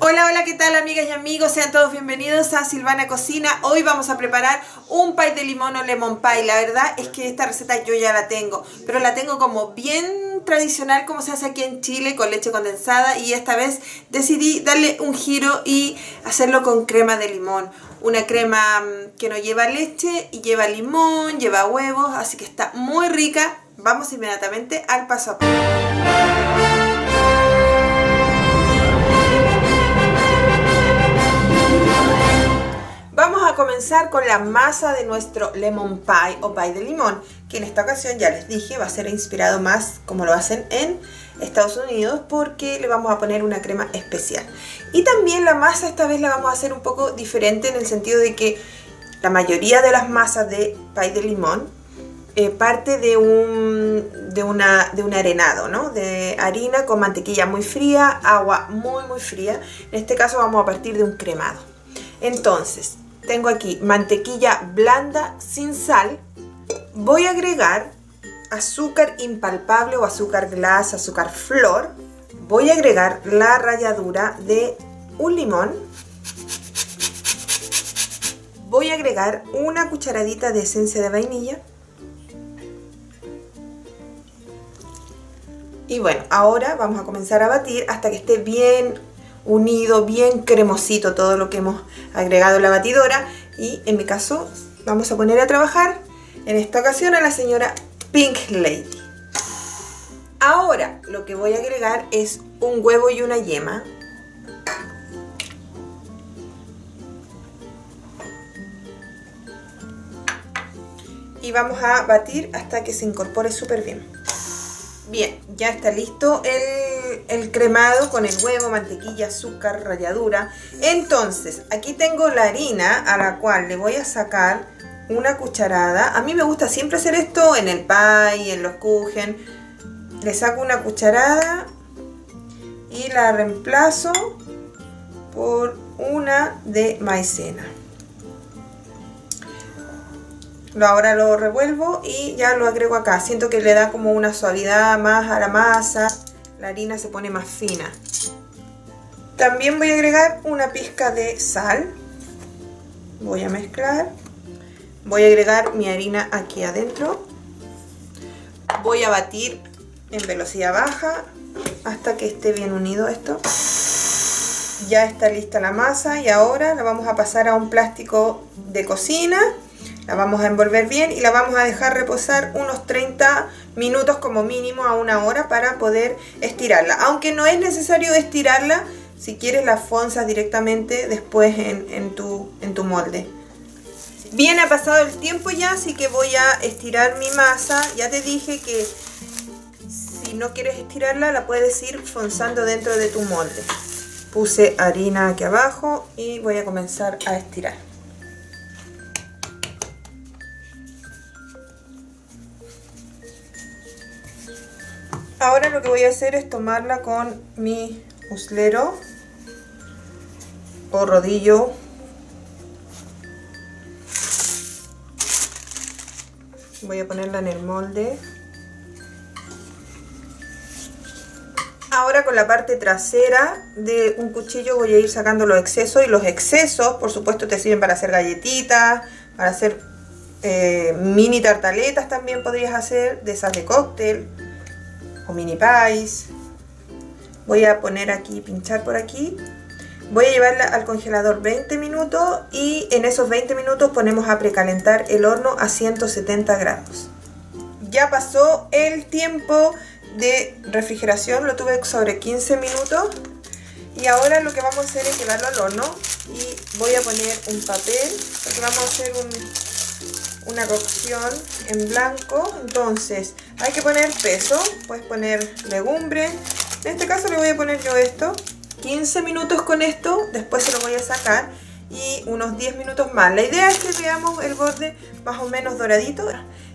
Hola, hola, ¿qué tal amigas y amigos? Sean todos bienvenidos a Silvana Cocina. Hoy vamos a preparar un pie de limón o lemon pie. La verdad es que esta receta yo ya la tengo, pero la tengo como bien tradicional como se hace aquí en Chile con leche condensada y esta vez decidí darle un giro y hacerlo con crema de limón. Una crema mm, que no lleva leche y lleva limón, lleva huevos, así que está muy rica. Vamos inmediatamente al paso a paso. Comenzar con la masa de nuestro lemon pie o pie de limón, que en esta ocasión ya les dije va a ser inspirado más como lo hacen en Estados Unidos porque le vamos a poner una crema especial. Y también la masa esta vez la vamos a hacer un poco diferente en el sentido de que la mayoría de las masas de pie de limón eh, parte de un, de, una, de un arenado, ¿no? De harina con mantequilla muy fría, agua muy muy fría. En este caso vamos a partir de un cremado. Entonces, tengo aquí mantequilla blanda sin sal. Voy a agregar azúcar impalpable o azúcar glass, azúcar flor. Voy a agregar la ralladura de un limón. Voy a agregar una cucharadita de esencia de vainilla. Y bueno, ahora vamos a comenzar a batir hasta que esté bien unido, bien cremosito todo lo que hemos agregado en la batidora. Y en mi caso vamos a poner a trabajar en esta ocasión a la señora Pink Lady. Ahora lo que voy a agregar es un huevo y una yema. Y vamos a batir hasta que se incorpore súper bien. Bien, ya está listo el, cremado con el huevo, mantequilla, azúcar, ralladura. Entonces, aquí tengo la harina a la cual le voy a sacar una cucharada. A mí me gusta siempre hacer esto en el pie, en los kuchen. Le saco una cucharada y la reemplazo por una de maicena ahora lo revuelvo y ya lo agrego acá. Siento que le da como una suavidad más a la masa. La harina se pone más fina. También voy a agregar una pizca de sal. Voy a mezclar. Voy a agregar mi harina aquí adentro. Voy a batir en velocidad baja hasta que esté bien unido esto. Ya está lista la masa y ahora la vamos a pasar a un plástico de cocina la vamos a envolver bien y la vamos a dejar reposar unos 30 minutos como mínimo a una hora para poder estirarla. Aunque no es necesario estirarla, si quieres la fonzas directamente después en, tu, en tu molde. Bien, ha pasado el tiempo ya, así que voy a estirar mi masa. Ya te dije que si no quieres estirarla, la puedes ir fonzando dentro de tu molde. Puse harina aquí abajo y voy a comenzar a estirar. Ahora lo que voy a hacer es tomarla con mi uslero o rodillo. Voy a ponerla en el molde. Ahora con la parte trasera de un cuchillo voy a ir sacando los excesos y los excesos por supuesto te sirven para hacer galletitas, para hacer eh, mini tartaletas también podrías hacer de esas de cóctel mini pies. Voy a poner aquí, pinchar por aquí. Voy a llevarla al congelador 20 minutos y en esos 20 minutos ponemos a precalentar el horno a 170 grados. Ya pasó el tiempo de refrigeración, lo tuve sobre 15 minutos. Y ahora lo que vamos a hacer es llevarlo al horno y voy a poner un papel porque vamos a hacer un, una cocción en blanco. Entonces hay que poner peso, puedes poner legumbre. En este caso le voy a poner yo esto. 15 minutos con esto, después se lo voy a sacar y unos 10 minutos más. La idea es que veamos el borde más o menos doradito.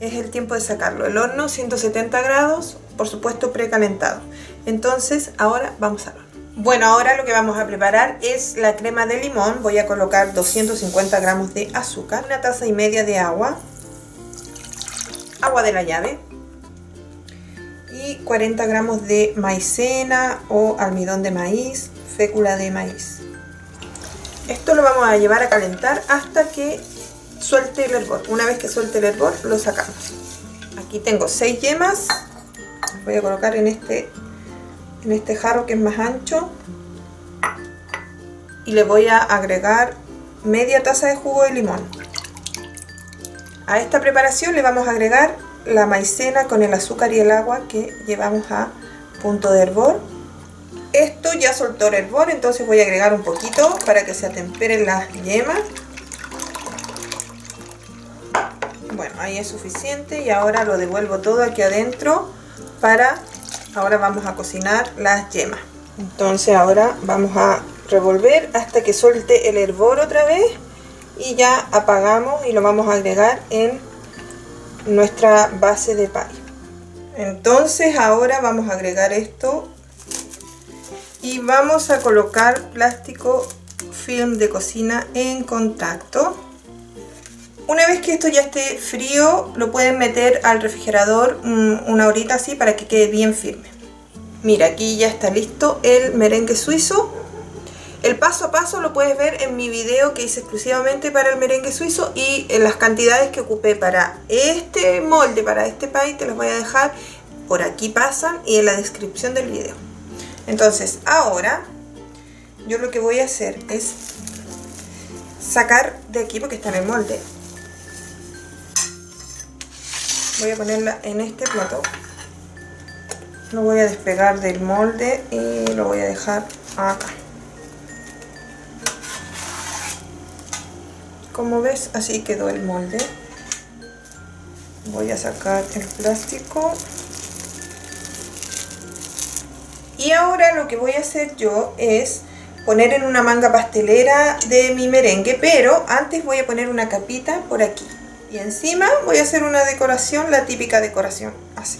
Es el tiempo de sacarlo. El horno 170 grados, por supuesto precalentado. Entonces ahora vamos a ver. Bueno, ahora lo que vamos a preparar es la crema de limón. Voy a colocar 250 gramos de azúcar, una taza y media de agua, agua de la llave y 40 gramos de maicena o almidón de maíz. fécula de maíz. Esto lo vamos a llevar a calentar hasta que suelte el hervor. Una vez que suelte el hervor, lo sacamos. Aquí tengo 6 yemas. Voy a colocar en este, en este jarro que es más ancho. Y le voy a agregar media taza de jugo de limón. A esta preparación le vamos a agregar la maicena con el azúcar y el agua que llevamos a punto de hervor. Esto ya soltó el hervor, entonces voy a agregar un poquito para que se atemperen las yemas. Bueno, ahí es suficiente y ahora lo devuelvo todo aquí adentro para... Ahora vamos a cocinar las yemas. Entonces ahora vamos a revolver hasta que suelte el hervor otra vez y ya apagamos y lo vamos a agregar en nuestra base de pie. Entonces ahora vamos a agregar esto y vamos a colocar plástico film de cocina en contacto. Una vez que esto ya esté frío, lo pueden meter al refrigerador una horita así para que quede bien firme. Mira, aquí ya está listo el merengue suizo. El paso a paso lo puedes ver en mi video que hice exclusivamente para el merengue suizo y en las cantidades que ocupé para este molde, para este pie, te los voy a dejar por aquí pasan y en la descripción del video. Entonces, ahora yo lo que voy a hacer es sacar de aquí porque está en el molde. Voy a ponerla en este plato. Lo voy a despegar del molde y lo voy a dejar acá. Como ves, así quedó el molde. Voy a sacar el plástico. Y ahora lo que voy a hacer yo es poner en una manga pastelera de mi merengue, pero antes voy a poner una capita por aquí. Y encima voy a hacer una decoración, la típica decoración, así.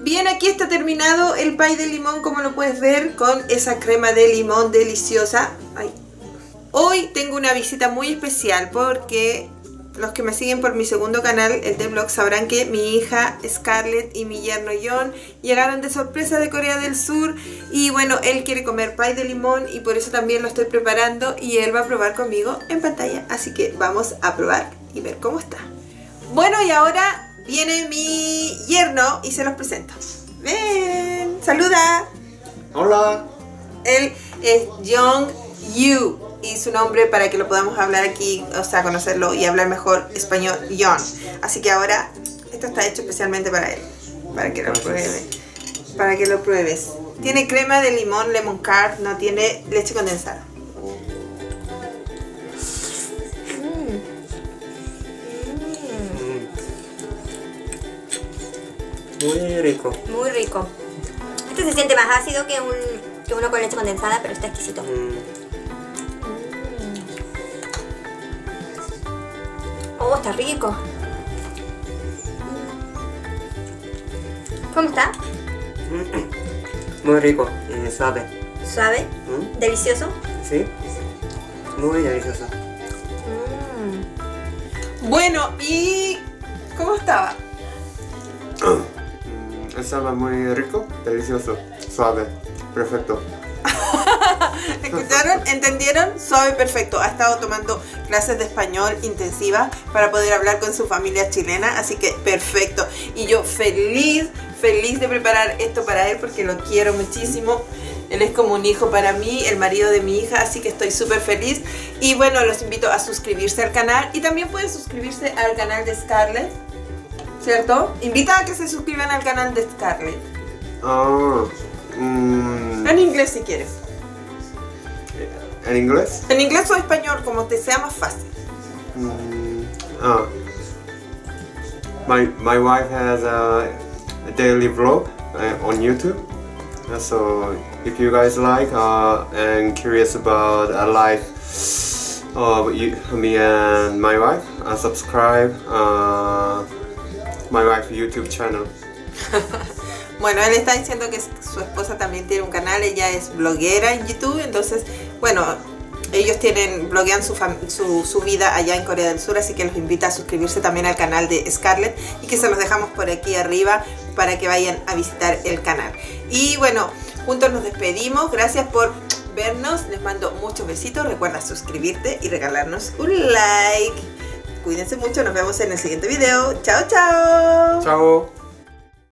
Bien, aquí está terminado el pie de limón, como lo puedes ver, con esa crema de limón deliciosa. Hoy tengo una visita muy especial porque los que me siguen por mi segundo canal, el de blog, sabrán que mi hija Scarlett y mi yerno John llegaron de sorpresa de Corea del Sur y bueno, él quiere comer pie de limón y por eso también lo estoy preparando y él va a probar conmigo en pantalla, así que vamos a probar y ver cómo está. Bueno, y ahora viene mi yerno y se los presento. Ven, saluda. Hola. Él es Young Yu y su nombre para que lo podamos hablar aquí, o sea, conocerlo y hablar mejor español, John. Así que ahora esto está hecho especialmente para él, para que lo pruebe, para que lo pruebes. Tiene crema de limón, lemon curd, no tiene leche condensada. Muy rico. Muy rico. Este se siente más ácido que, un, que uno con leche condensada, pero está exquisito. Mm. Oh, está rico. ¿Cómo está? Muy rico y suave. Suave, Mm. delicioso. ¿Sí? Muy delicioso. Mm. Bueno, ¿y cómo estaba? Mm, Estaba muy rico, delicioso, suave, perfecto. ¿Escucharon? ¿Entendieron? Suave, perfecto. Ha estado tomando clases de español intensivas para poder hablar con su familia chilena, así que perfecto. Y yo feliz, feliz de preparar esto para él porque lo quiero muchísimo. Él es como un hijo para mí, el marido de mi hija, así que estoy súper feliz. Y bueno, los invito a suscribirse al canal y también pueden suscribirse al canal de Scarlett, ¿cierto? Invita a que se suscriban al canal de Scarlett. Ah, mm, En inglés si quieres. ¿En inglés? En inglés o español, como te sea más fácil. Mm, ah. My, my wife has a, a daily vlog uh, on YouTube. Uh, so if you guys like uh, and curious about a life of you, me and my wife, uh, subscribe uh, my wife YouTube channel. Bueno, él está diciendo que su esposa también tiene un canal, ella es bloguera en YouTube, entonces, bueno, ellos tienen, bloguean su, su, su vida allá en Corea del Sur, así que los invito a suscribirse también al canal de Scarlett y que se los dejamos por aquí arriba para que vayan a visitar el canal. Y bueno, juntos nos despedimos. Gracias por vernos. Les mando muchos besitos. Recuerda suscribirte y regalarnos un like. Cuídense mucho. Nos vemos en el siguiente video. Chao, chao. Chao.